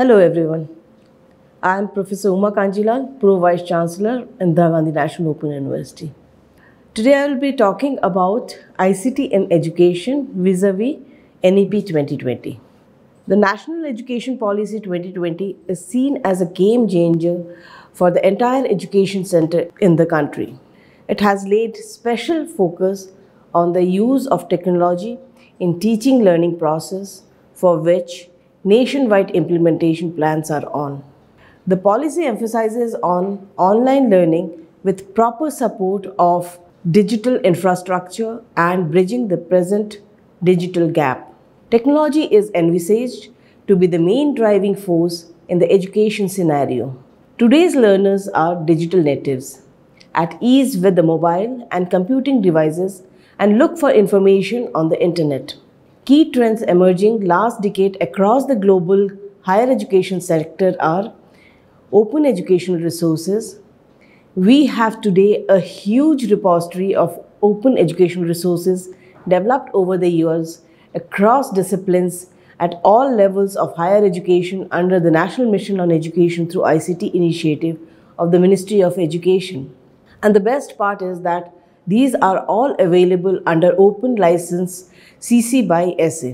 Hello everyone. I am Professor Uma Kanjilal, Pro Vice Chancellor in Indira Gandhi National Open University. Today I will be talking about ICT in education vis-a-vis NEP 2020. The National Education Policy 2020 is seen as a game changer for the entire education center in the country. It has laid special focus on the use of technology in teaching learning process for which nationwide implementation plans are on. The policy emphasizes on online learning with proper support of digital infrastructure and bridging the present digital gap. Technology is envisaged to be the main driving force in the education scenario. Today's learners are digital natives, at ease with the mobile and computing devices and look for information on the internet. Key trends emerging last decade across the global higher education sector are open educational resources. We have today a huge repository of open educational resources developed over the years across disciplines at all levels of higher education under the National Mission on Education through ICT initiative of the Ministry of Education. And the best part is that these are all available under open license CC by SA.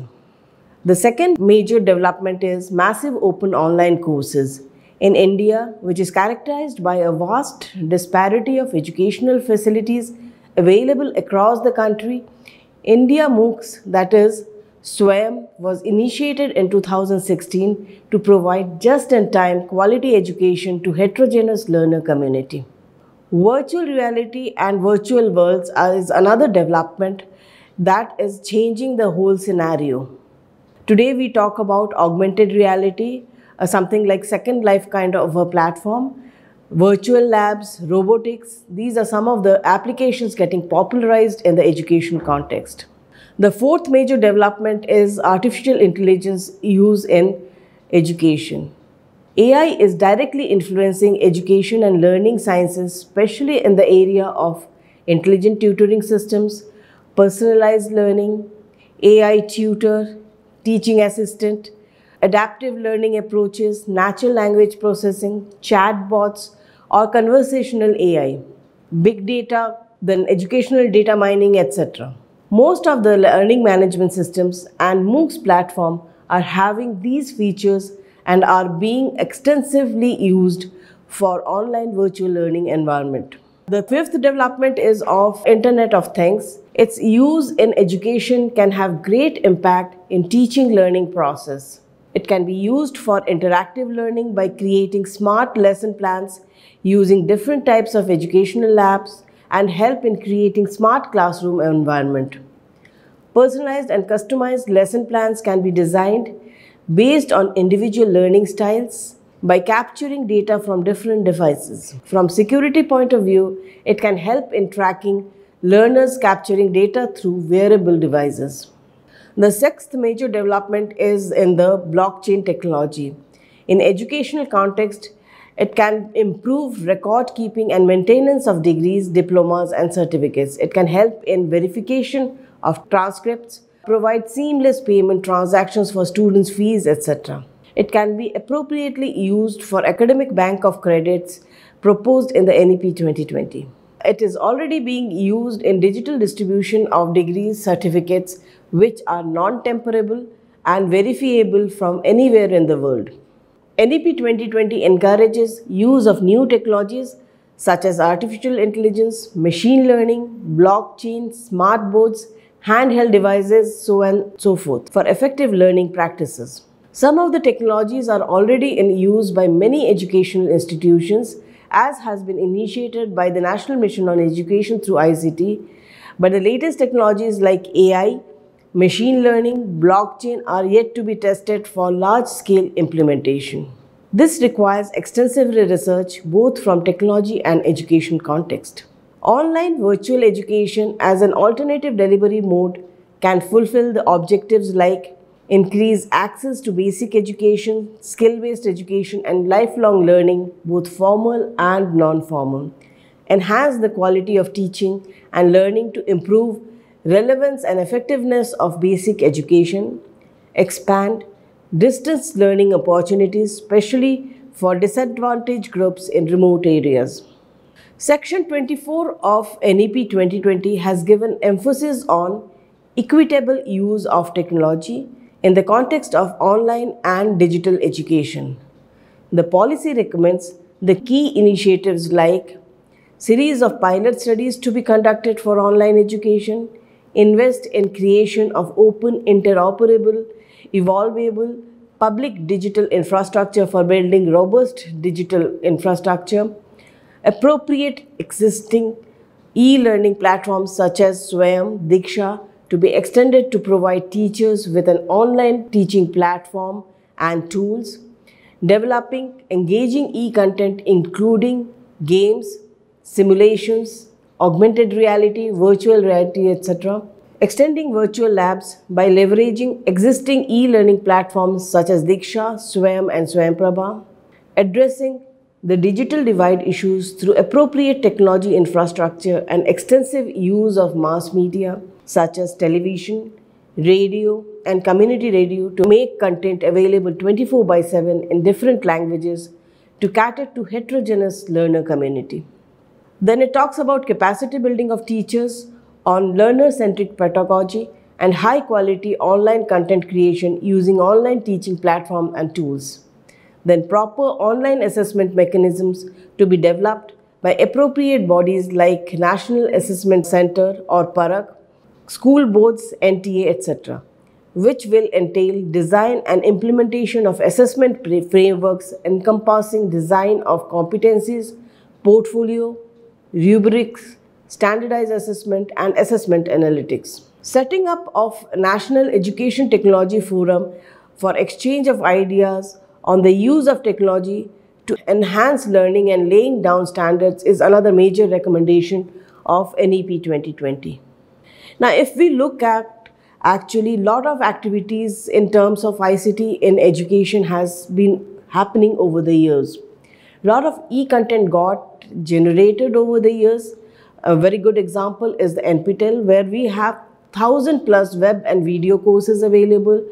The second major development is massive open online courses in India, which is characterized by a vast disparity of educational facilities available across the country. India MOOCs, that is, SWAYAM, was initiated in 2016 to provide just-in-time quality education to heterogeneous learner community. Virtual reality and virtual worlds is another development that is changing the whole scenario. Today we talk about augmented reality, uh, something like Second Life kind of a platform, virtual labs, robotics. These are some of the applications getting popularized in the education context. The fourth major development is artificial intelligence use in education. AI is directly influencing education and learning sciences, especially in the area of intelligent tutoring systems, personalized learning, AI tutor, teaching assistant, adaptive learning approaches, natural language processing, chatbots, or conversational AI, big data, then educational data mining, etc. Most of the learning management systems and MOOCs platform are having these features and are being extensively used for online virtual learning environment. The fifth development is of Internet of Things. Its use in education can have great impact in teaching learning process. It can be used for interactive learning by creating smart lesson plans using different types of educational labs and help in creating smart classroom environment. Personalized and customized lesson plans can be designed based on individual learning styles by capturing data from different devices. From security point of view, it can help in tracking learners capturing data through wearable devices. The sixth major development is in the blockchain technology. In educational context, it can improve record keeping and maintenance of degrees, diplomas and certificates. It can help in verification of transcripts, provide seamless payment transactions for students' fees, etc. It can be appropriately used for academic bank of credits proposed in the NEP 2020. It is already being used in digital distribution of degrees, certificates, which are non-temporable and verifiable from anywhere in the world. NEP 2020 encourages use of new technologies such as artificial intelligence, machine learning, blockchain, smart boards, handheld devices, so and so forth, for effective learning practices. Some of the technologies are already in use by many educational institutions as has been initiated by the National Mission on Education through ICT, but the latest technologies like AI, machine learning, blockchain are yet to be tested for large-scale implementation. This requires extensive research both from technology and education context. Online virtual education as an alternative delivery mode can fulfill the objectives like increase access to basic education, skill-based education and lifelong learning, both formal and non-formal, enhance the quality of teaching and learning to improve relevance and effectiveness of basic education, expand distance learning opportunities, especially for disadvantaged groups in remote areas. Section 24 of NEP 2020 has given emphasis on equitable use of technology in the context of online and digital education. The policy recommends the key initiatives like series of pilot studies to be conducted for online education, invest in creation of open, interoperable, evolvable public digital infrastructure for building robust digital infrastructure, appropriate existing e-learning platforms such as Swayam, Diksha to be extended to provide teachers with an online teaching platform and tools, developing engaging e-content including games, simulations, augmented reality, virtual reality, etc. Extending virtual labs by leveraging existing e-learning platforms such as Diksha, Swayam and Swayamprabha. Addressing the digital divide issues through appropriate technology infrastructure and extensive use of mass media such as television, radio and community radio to make content available 24 by 7 in different languages to cater to heterogeneous learner community. Then it talks about capacity building of teachers on learner-centric pedagogy and high-quality online content creation using online teaching platform and tools. Then proper online assessment mechanisms to be developed by appropriate bodies like National Assessment Center or PARAKH, school boards, NTA, etc., which will entail design and implementation of assessment frameworks encompassing design of competencies, portfolio, rubrics, standardized assessment and assessment analytics. Setting up of National Education Technology Forum for exchange of ideas on the use of technology to enhance learning and laying down standards is another major recommendation of NEP 2020. Now, if we look at actually a lot of activities in terms of ICT in education has been happening over the years. Lot of e-content got generated over the years a very good example is the NPTEL where we have 1000 plus web and video courses available.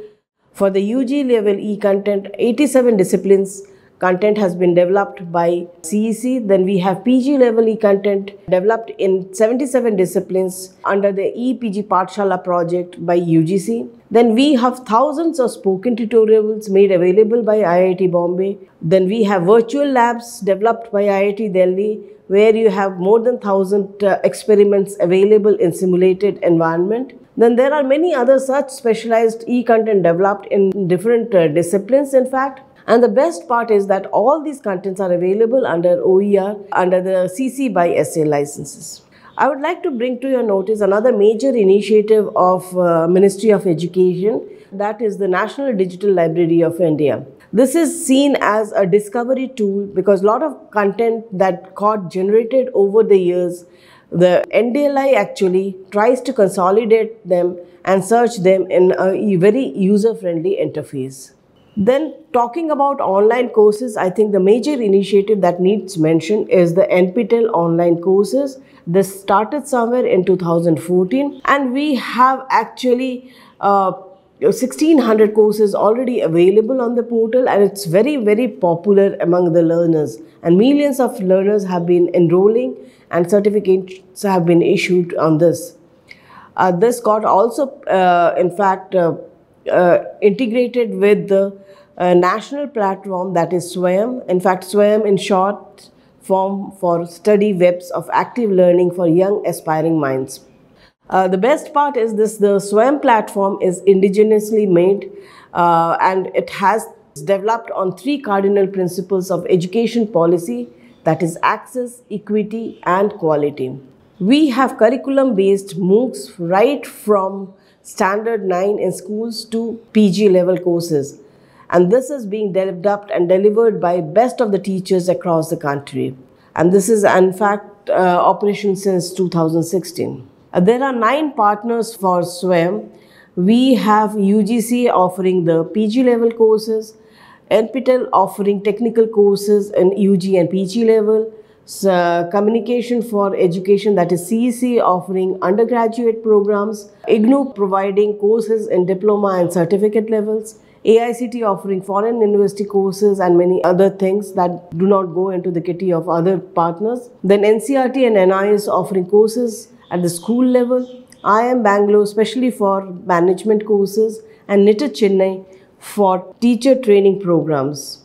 For the UG level e-content, 87 disciplines content has been developed by CEC. Then we have PG level e-content developed in 77 disciplines under the EPG Pathshala project by UGC. Then we have thousands of spoken tutorials made available by IIT Bombay. Then we have virtual labs developed by IIT Delhi where you have more than 1000 uh, experiments available in simulated environment. Then there are many other such specialized e-content developed in different uh, disciplines in fact. And the best part is that all these contents are available under OER under the CC by SA licenses. I would like to bring to your notice another major initiative of uh, Ministry of Education that is the National Digital Library of India. This is seen as a discovery tool because a lot of content that got generated over the years, the NDLI actually tries to consolidate them and search them in a very user-friendly interface. Then talking about online courses, I think the major initiative that needs mention is the NPTEL online courses. This started somewhere in 2014 and we have actually uh, 1600 courses already available on the portal and it's very very popular among the learners and millions of learners have been enrolling and certificates have been issued on this. Uh, this got also uh, in fact uh, uh integrated with the uh, national platform that is SWAYAM. In fact SWAYAM in short form for study webs of active learning for young aspiring minds. Uh, the best part is this, the Swayam platform is indigenously made uh, and it has developed on three cardinal principles of education policy that is access, equity and quality. We have curriculum based MOOCs right from standard 9 in schools to PG level courses and this is being developed and delivered by best of the teachers across the country and this is in fact uh, operation since 2016. Uh, there are nine partners for Swayam. We have UGC offering the PG level courses, NPTEL offering technical courses in UG and PG level, so, communication for education that is CEC offering undergraduate programs, IGNOU providing courses in diploma and certificate levels, AICT offering foreign university courses and many other things that do not go into the kitty of other partners. Then NCERT and NIS offering courses at the school level. IIM Bangalore, especially for management courses, and NITT Chennai for teacher training programs.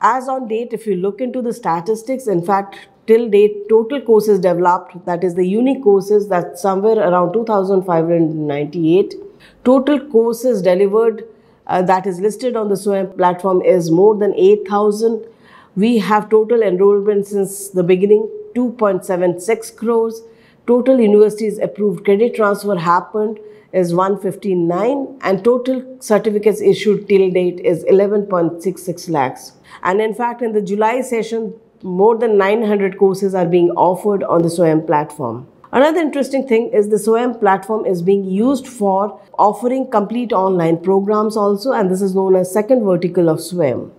As on date, if you look into the statistics, in fact, till date, total courses developed, that is the unique courses, that's somewhere around 2,598. Total courses delivered uh, that is listed on the SWAYAM platform is more than 8,000. We have total enrollment since the beginning, 2.76 crores. Total universities approved credit transfer happened is 159 and total certificates issued till date is 11.66 lakhs. And in fact, in the July session, more than 900 courses are being offered on the SWAYAM platform. Another interesting thing is the SWAYAM platform is being used for offering complete online programs also and this is known as second vertical of SWAYAM.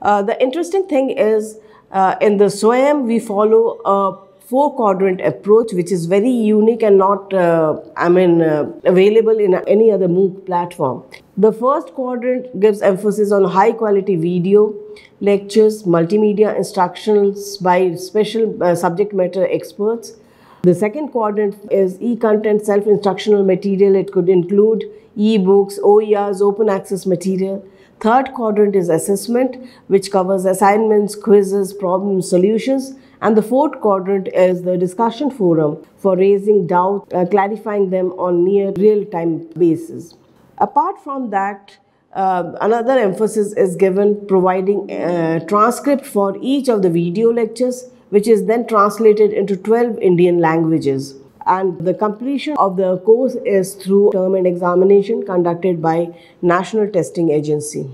Uh, the interesting thing is uh, in the SWAYAM we follow a four quadrant approach which is very unique and not uh, I mean uh, available in any other MOOC platform. The first quadrant gives emphasis on high quality video, lectures, multimedia instructions by special uh, subject matter experts the second quadrant is e-content self-instructional material. It could include e-books, OERs, open access material. Third quadrant is assessment, which covers assignments, quizzes, problem solutions. And the fourth quadrant is the discussion forum for raising doubt, uh, clarifying them on near real-time basis. Apart from that, uh, another emphasis is given providing a uh, transcript for each of the video lectures which is then translated into 12 Indian languages. And the completion of the course is through term and examination conducted by National Testing Agency.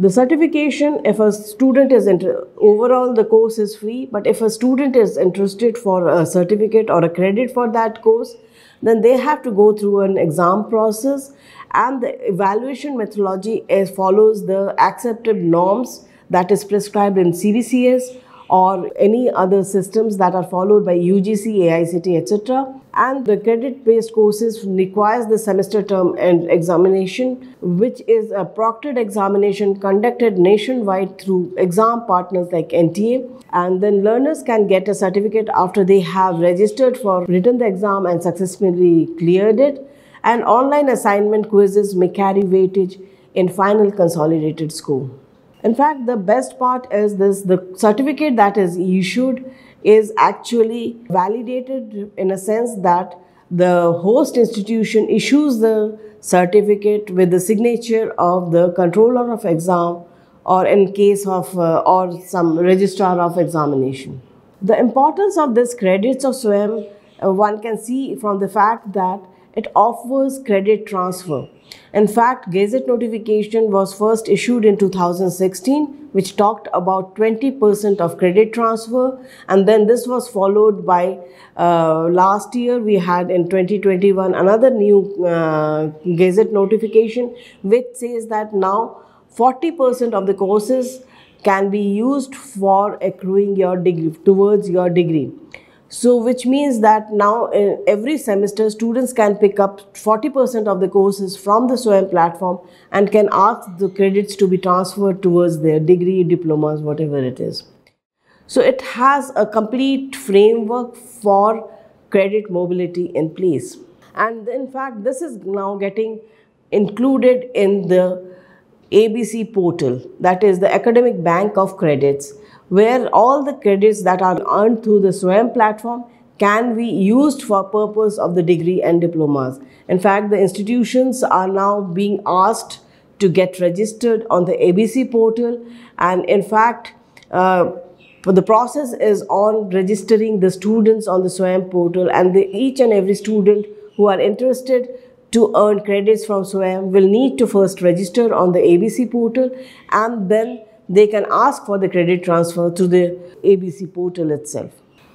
The certification, if a student is, overall the course is free, but if a student is interested for a certificate or a credit for that course, then they have to go through an exam process and the evaluation methodology is, follows the accepted norms that is prescribed in CBCS or any other systems that are followed by UGC, AICT, etc. And the credit-based courses requires the semester term and examination, which is a proctored examination conducted nationwide through exam partners like NTA. And then learners can get a certificate after they have registered for written the exam and successfully cleared it. And online assignment quizzes may carry weightage in final consolidated score. In fact, the best part is this the certificate that is issued is actually validated in a sense that the host institution issues the certificate with the signature of the controller of exam or in case of uh, or some registrar of examination. The importance of this credits of SWAYAM uh, one can see from the fact that it offers credit transfer. In fact, Gazette notification was first issued in 2016, which talked about 20% of credit transfer. And then this was followed by uh, last year, we had in 2021 another new uh, Gazette notification, which says that now 40% of the courses can be used for accruing your degree towards your degree. So which means that now uh, every semester students can pick up 40% of the courses from the SWAYAM platform and can ask the credits to be transferred towards their degree, diplomas, whatever it is. So it has a complete framework for credit mobility in place. And in fact, this is now getting included in the ABC portal, that is the Academic Bank of Credits where all the credits that are earned through the SWAYAM platform can be used for purpose of the degree and diplomas. In fact, the institutions are now being asked to get registered on the ABC portal and in fact, uh, the process is on registering the students on the SWAYAM portal and the, each and every student who are interested to earn credits from SWAYAM will need to first register on the ABC portal and then they can ask for the credit transfer through the ABC portal itself.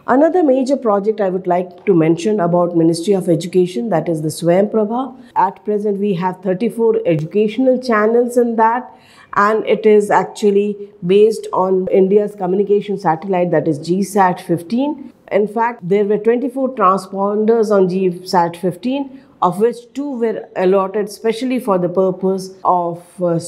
Another major project I would like to mention about Ministry of Education that is the Swayam Prabha. At present we have 34 educational channels in that and it is actually based on India's communication satellite that is GSAT 15. In fact, there were 24 transponders on GSAT 15 of which two were allotted specially for the purpose of uh,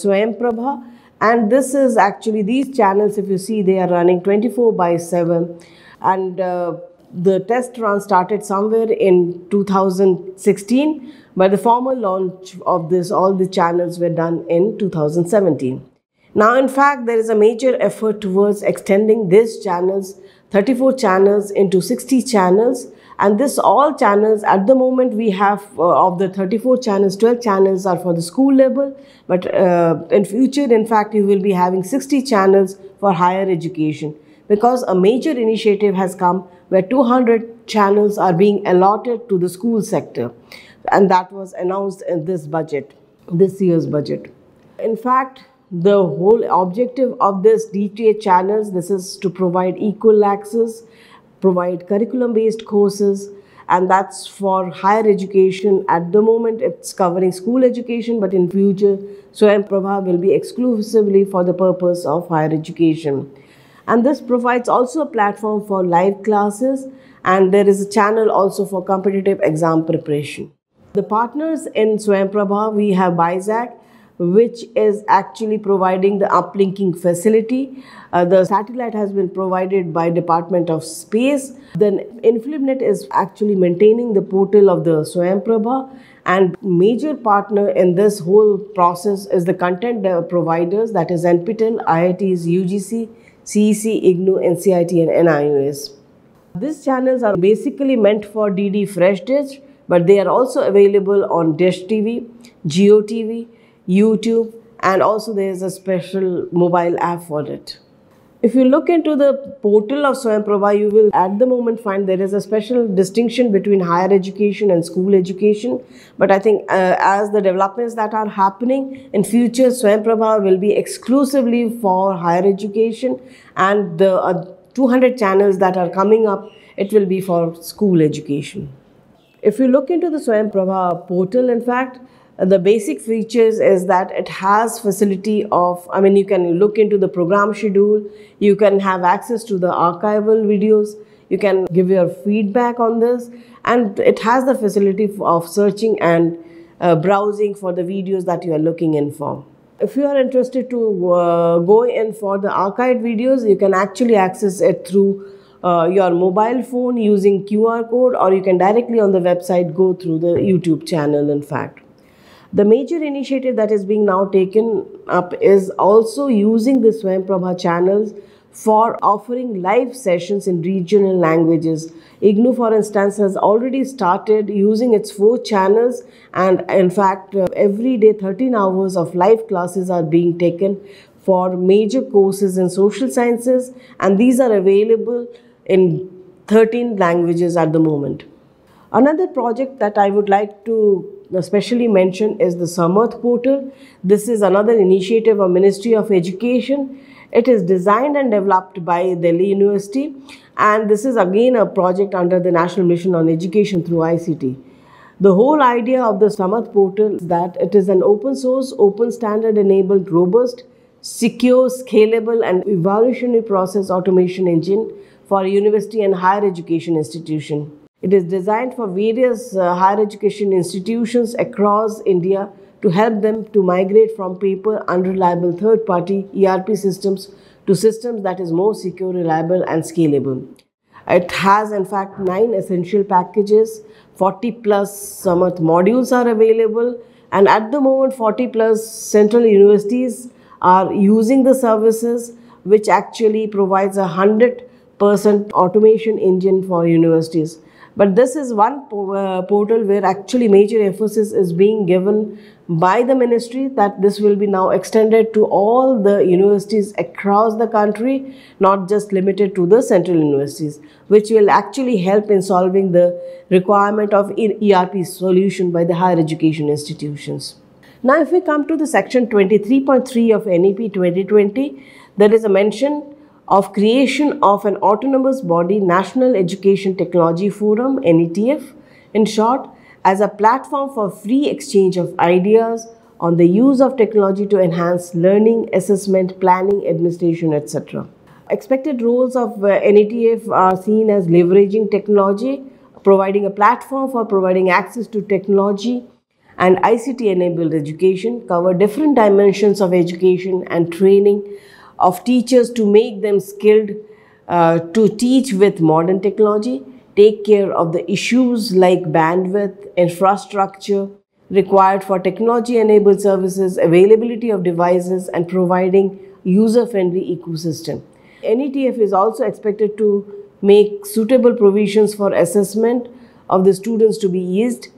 Prabha. And this is actually these channels, if you see, they are running 24 by 7. And uh, the test run started somewhere in 2016, but the formal launch of this, all the channels were done in 2017. Now, in fact, there is a major effort towards extending these channels, 34 channels into 60 channels. And this all channels, at the moment we have uh, of the 34 channels, 12 channels are for the school level. But uh, in future, in fact, you will be having 60 channels for higher education. Because a major initiative has come where 200 channels are being allotted to the school sector. And that was announced in this budget, this year's budget. In fact, the whole objective of this DTH channels, this is to provide equal access, provide curriculum based courses, and that's for higher education. At the moment, it's covering school education, but in future, Swayam Prabha will be exclusively for the purpose of higher education. And this provides also a platform for live classes, and there is a channel also for competitive exam preparation. The partners in Swayam Prabha, we have BISAG, which is actually providing the uplinking facility. Uh, the satellite has been provided by Department of Space. Then INFLIBNET is actually maintaining the portal of the Swayam Prabha and major partner in this whole process is the content providers that is NPTEL, IITs, UGC, CEC, IGNOU, NCIT and NIOS. These channels are basically meant for DD Free Dish but they are also available on Dish TV, Jio TV, YouTube, and also there is a special mobile app for it. If you look into the portal of Swayam Prabha, you will at the moment find there is a special distinction between higher education and school education. But I think uh, as the developments that are happening in future, Swayam Prabha will be exclusively for higher education and the uh, 200 channels that are coming up, it will be for school education. If you look into the Swayam Prabha portal, in fact, the basic features is that it has facility of i mean you can look into the program schedule. You can have access to the archival videos. You can give your feedback on this. And it has the facility of searching and uh, browsing for the videos that you are looking in for. If you are interested to uh, go in for the archived videos you can actually access it through uh, your mobile phone using QR code or you can directly on the website go through the YouTube channel in fact. The major initiative that is being now taken up is also using the Swayam Prabha channels for offering live sessions in regional languages. IGNOU, for instance, has already started using its four channels, and in fact, uh, every day 13 hours of live classes are being taken for major courses in social sciences, and these are available in 13 languages at the moment. Another project that I would like to especially mention is the Samarth portal. This is another initiative of Ministry of Education. It is designed and developed by Delhi University and this is again a project under the National Mission on Education through ICT. The whole idea of the Samarth portal is that it is an open source, open standard enabled, robust, secure, scalable and evolutionary process automation engine for university and higher education institution. It is designed for various uh, higher education institutions across India to help them to migrate from paper unreliable third party ERP systems to systems that is more secure, reliable and scalable. It has in fact nine essential packages, 40 plus Samarth modules are available and at the moment 40 plus central universities are using the services which actually provides a 100% automation engine for universities. But this is one uh, portal where actually major emphasis is being given by the ministry that this will be now extended to all the universities across the country, not just limited to the central universities, which will actually help in solving the requirement of ERP solution by the higher education institutions. Now, if we come to the section 23.3 of NEP 2020, there is a mention of creation of an autonomous body National Education Technology Forum NETF in short as a platform for free exchange of ideas on the use of technology to enhance learning, assessment, planning, administration, etc. Expected roles of uh, NETF are seen as leveraging technology, providing a platform for providing access to technology and ICT enabled education, cover different dimensions of education and training of teachers to make them skilled uh, to teach with modern technology, take care of the issues like bandwidth, infrastructure required for technology enabled services, availability of devices, and providing user friendly ecosystem. NETF is also expected to make suitable provisions for assessment of the students to be eased,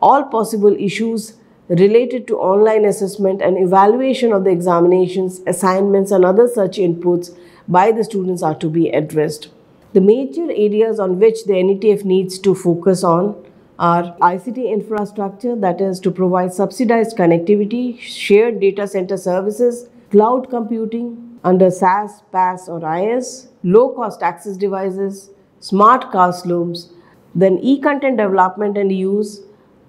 all possible issues related to online assessment and evaluation of the examinations, assignments and other such inputs by the students are to be addressed. The major areas on which the NETF needs to focus on are ICT infrastructure, that is to provide subsidized connectivity, shared data center services, cloud computing under SaaS, PaaS or IaaS, low-cost access devices, smart classrooms, then e-content development and use,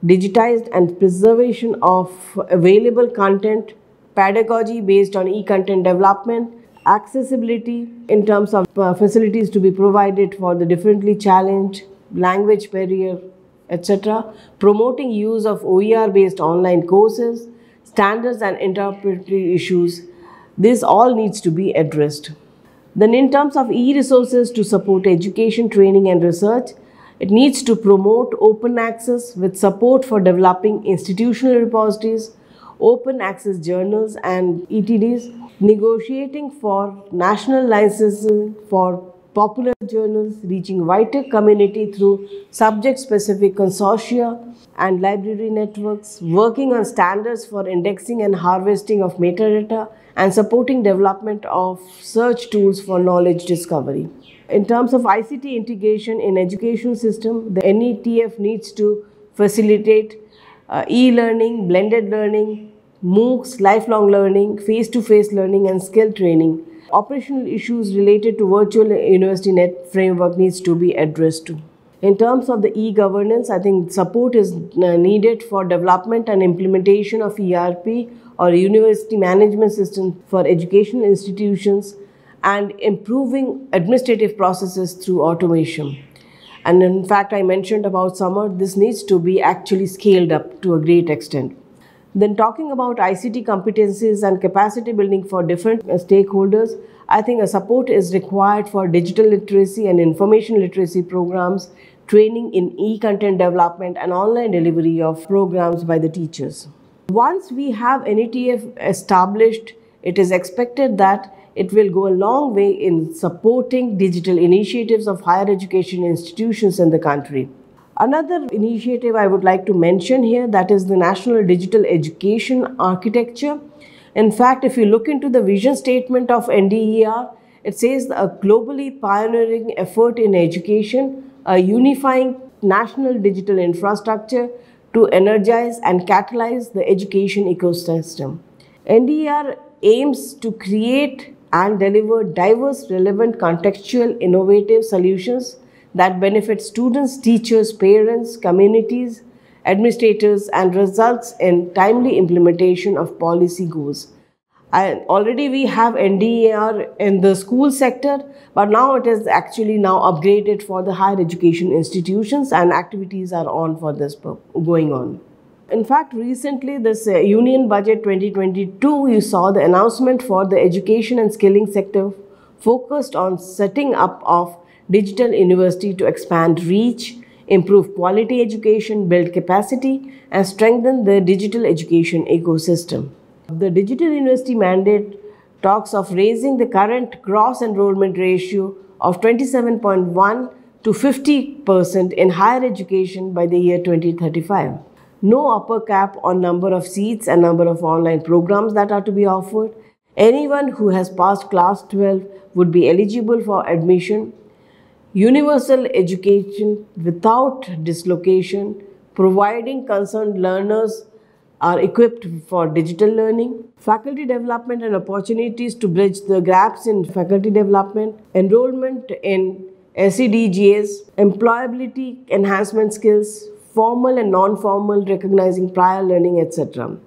digitized and preservation of available content, pedagogy based on e-content development, accessibility in terms of uh, facilities to be provided for the differently challenged, language barrier, etc., promoting use of OER based online courses, standards and interpretive issues. This all needs to be addressed. Then in terms of e-resources to support education, training and research, it needs to promote open access with support for developing institutional repositories, open access journals and ETDs, negotiating for national licensing for popular journals, reaching wider community through subject-specific consortia and library networks, working on standards for indexing and harvesting of metadata, and supporting development of search tools for knowledge discovery. In terms of ICT integration in education system, the NETF needs to facilitate uh, e-learning, blended learning, MOOCs, lifelong learning, face-to-face -face learning and skill training. Operational issues related to virtual university net framework needs to be addressed too. In terms of the e-governance, I think support is uh, needed for development and implementation of ERP or university management system for educational institutions and improving administrative processes through automation. And in fact, I mentioned about Samarth, this needs to be actually scaled up to a great extent. Then talking about ICT competencies and capacity building for different uh, stakeholders, I think a support is required for digital literacy and information literacy programs, training in e-content development and online delivery of programs by the teachers. Once we have NETF established, it is expected that it will go a long way in supporting digital initiatives of higher education institutions in the country. Another initiative I would like to mention here that is the National Digital Education Architecture. In fact, if you look into the vision statement of NDEAR, it says a globally pioneering effort in education, a unifying national digital infrastructure to energize and catalyze the education ecosystem. NDEAR aims to create and deliver diverse, relevant, contextual, innovative solutions that benefit students, teachers, parents, communities, administrators, and results in timely implementation of policy goals. And already we have NDEAR in the school sector, but now it is actually now upgraded for the higher education institutions and activities are on for this going on. In fact, recently this uh, Union Budget 2022, you saw the announcement for the education and skilling sector focused on setting up of digital university to expand reach, improve quality education, build capacity, and strengthen the digital education ecosystem. The digital university mandate talks of raising the current gross enrollment ratio of 27.1 to 50% in higher education by the year 2035 no upper cap on number of seats and number of online programs that are to be offered. Anyone who has passed class 12 would be eligible for admission. Universal education without dislocation, providing concerned learners are equipped for digital learning, faculty development and opportunities to bridge the gaps in faculty development, enrollment in SEDGs, employability enhancement skills, formal and non-formal, recognizing prior learning, etc.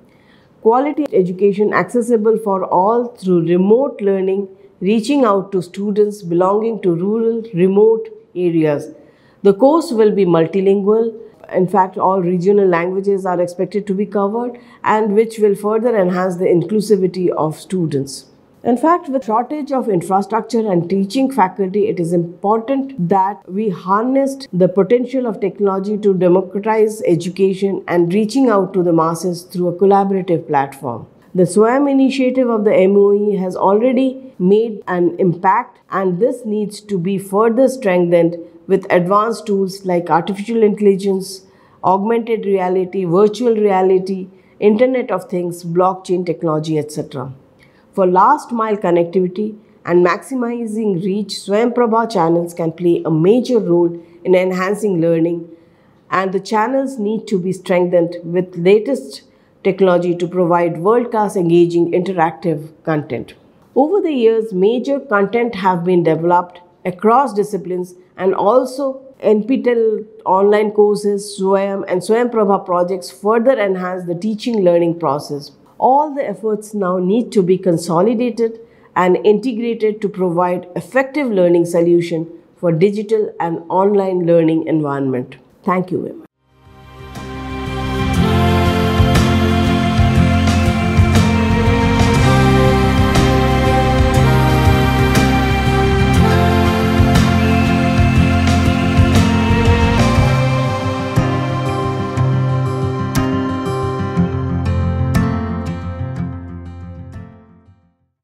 Quality education accessible for all through remote learning, reaching out to students belonging to rural, remote areas. The course will be multilingual. In fact, all regional languages are expected to be covered and which will further enhance the inclusivity of students. In fact, with shortage of infrastructure and teaching faculty, it is important that we harnessed the potential of technology to democratize education and reaching out to the masses through a collaborative platform. The SWAYAM initiative of the MOE has already made an impact and this needs to be further strengthened with advanced tools like artificial intelligence, augmented reality, virtual reality, Internet of Things, blockchain technology, etc. For last mile connectivity and maximizing reach, Swayamprabha channels can play a major role in enhancing learning and the channels need to be strengthened with latest technology to provide world-class engaging interactive content. Over the years, major content have been developed across disciplines and also NPTEL online courses, SWAYAM and Swayamprabha projects further enhance the teaching learning process all the efforts now need to be consolidated and integrated to provide effective learning solution for digital and online learning environment. Thank you very much.